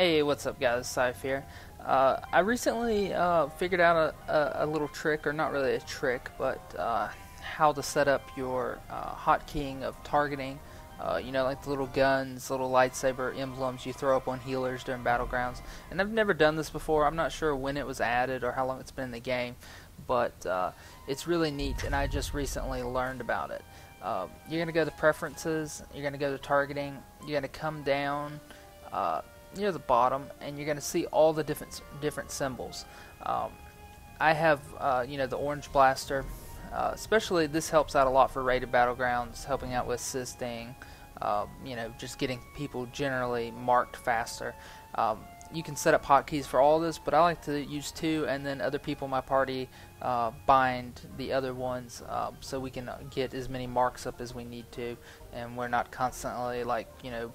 Hey, what's up guys, Scyph here. Uh, I recently uh, figured out a, a, a, little trick, or not really a trick, but uh, how to set up your uh, hotkeying of targeting. Uh, you know, like the little guns, little lightsaber emblems you throw up on healers during battlegrounds. And I've never done this before. I'm not sure when it was added or how long it's been in the game, but uh, it's really neat, and I just recently learned about it. you're going to go to Preferences, you're going to go to Targeting, you're going to come down near the bottom and you're going to see all the different different symbols. Um, I have uh, you know the orange blaster. Uh, especially this helps out a lot for rated battlegrounds, helping out with assisting, uh, you know, just getting people generally marked faster. Um, you can set up hotkeys for all this, but I like to use two, and then other people in my party uh, bind the other ones, uh, so we can get as many marks up as we need to, and we're not constantly like you know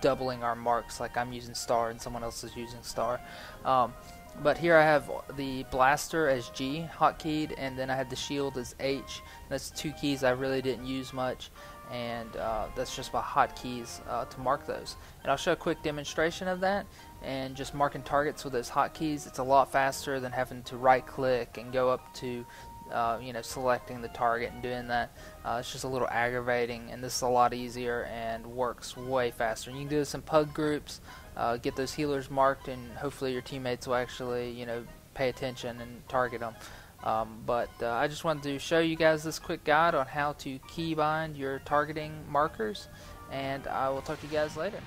doubling our marks like I'm using star and someone else is using star. Um, but here I have the blaster as G hotkeyed and then I have the shield as H. That's two keys I really didn't use much and uh, that's just my hotkeys uh, to mark those. And I'll show a quick demonstration of that and just marking targets with those hotkeys. It's a lot faster than having to right click and go up to uh, you know, selecting the target and doing that. Uh, it's just a little aggravating, and this is a lot easier and works way faster. And you can do this in pug groups, uh, get those healers marked, and hopefully your teammates will actually, you know, pay attention and target them. Um, but uh, I just wanted to show you guys this quick guide on how to keybind your targeting markers, and I will talk to you guys later.